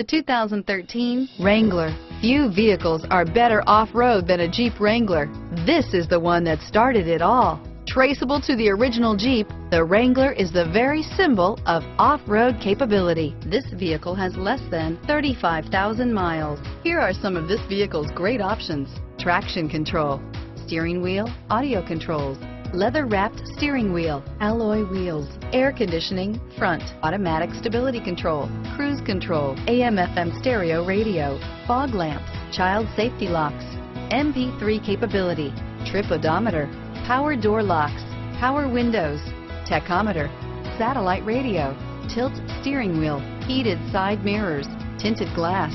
The 2013 Wrangler. Few vehicles are better off-road than a Jeep Wrangler. This is the one that started it all. Traceable to the original Jeep, the Wrangler is the very symbol of off-road capability. This vehicle has less than 35,000 miles. Here are some of this vehicle's great options. Traction control, steering wheel, audio controls, leather-wrapped steering wheel, alloy wheels, air conditioning, front, automatic stability control, cruise control, AM-FM stereo radio, fog lamps, child safety locks, MP3 capability, trip odometer, power door locks, power windows, tachometer, satellite radio, tilt steering wheel, heated side mirrors, tinted glass,